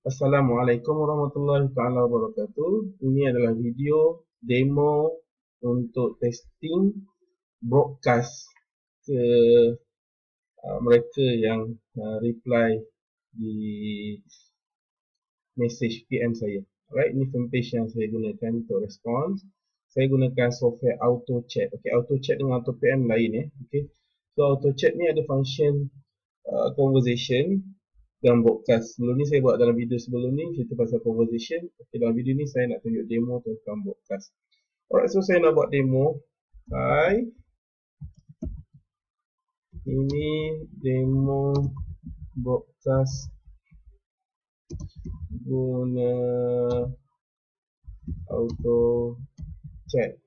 Assalamualaikum warahmatullahi wabarakatuh. Ini adalah video demo untuk testing broadcast ke uh, mereka yang uh, reply di message PM saya. Alright, ini fanpage yang saya gunakan untuk response. Saya gunakan software auto chat. Okay, auto chat dengan auto PM lain ya. Okay. So auto chat ni ada function uh, conversation dan broadcast. Sebelum ni saya buat dalam video sebelum ni cerita pasal conversation. Okay, dalam video ni saya nak tunjuk demo tentang broadcast. Alright, so saya nak buat demo. Hai. Ini demo broadcast guna auto chat.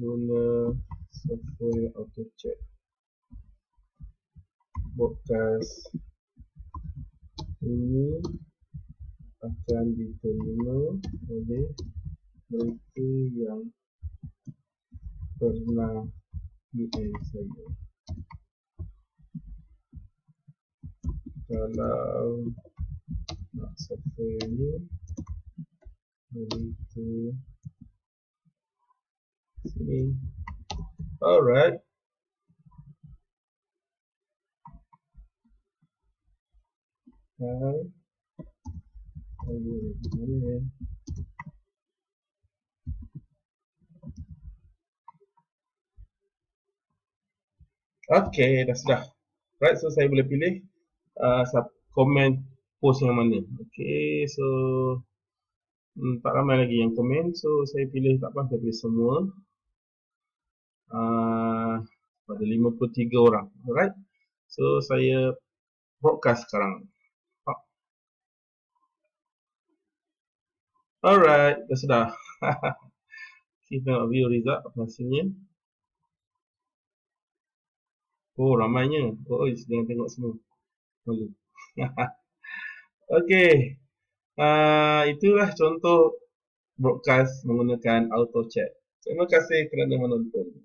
Guna software auto chat podcast ini akan diterima oleh mereka yang pernah PM saya. Kalau nak software ini, mereka sini. Alright. Okay, dah sudah. Right, so saya boleh pilih uh, komen post yang mana. Okay, so hmm, tak ramai lagi yang komen. So saya pilih tak apa, saya pilih semua. Uh, pada 53 orang. Alright. So saya broadcast sekarang. Alright, dah sudah. Kita tengok view result hasilnya. Oh, ramainya. Oh, jangan tengok semua. Malu. okay. Uh, itulah contoh broadcast menggunakan auto chat. Terima kasih kerana menonton.